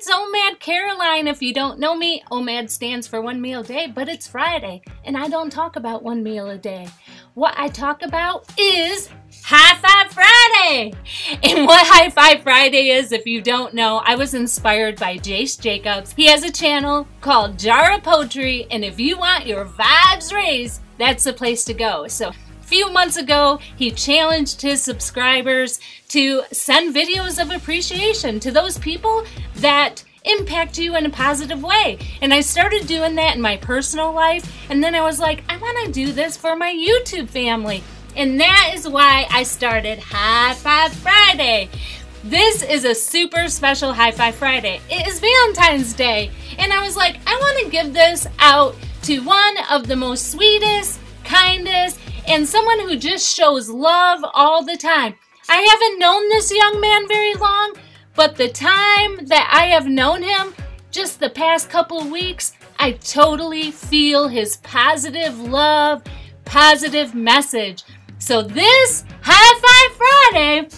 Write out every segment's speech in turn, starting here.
it's OMAD Caroline. If you don't know me, OMAD stands for one meal a day, but it's Friday, and I don't talk about one meal a day. What I talk about is High Five Friday! And what High Five Friday is, if you don't know, I was inspired by Jace Jacobs. He has a channel called Jar of Poetry, and if you want your vibes raised, that's the place to go. So few months ago, he challenged his subscribers to send videos of appreciation to those people that impact you in a positive way. And I started doing that in my personal life. And then I was like, I want to do this for my YouTube family. And that is why I started High Five Friday. This is a super special High Five Friday. It is Valentine's Day. And I was like, I want to give this out to one of the most sweetest, kindest, and someone who just shows love all the time. I haven't known this young man very long, but the time that I have known him, just the past couple weeks, I totally feel his positive love, positive message. So this High Five Friday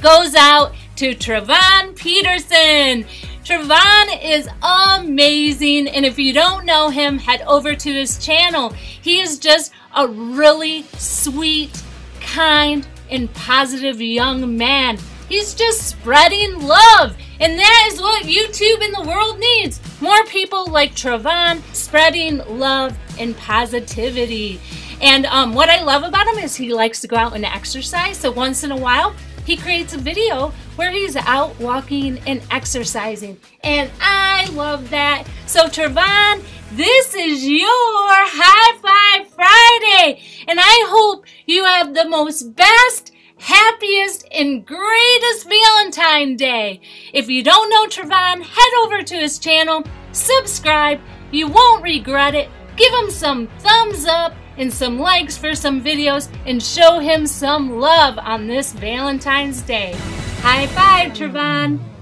goes out to Trevaughn Peterson. Trevaughn is amazing, and if you don't know him, head over to his channel. He is just a really sweet, kind, and positive young man. He's just spreading love. And that is what YouTube and the world needs. More people like Trevaughn spreading love and positivity. And um, what I love about him is he likes to go out and exercise. So once in a while, he creates a video where he's out walking and exercising. And I love that. So Trevaughn, this is your High Five Friday. And I hope you have the most best, happiest, and greatest Valentine Day. If you don't know Trevaughn, head over to his channel, subscribe. You won't regret it. Give him some thumbs up and some likes for some videos and show him some love on this Valentine's Day. High five, Trevaughn!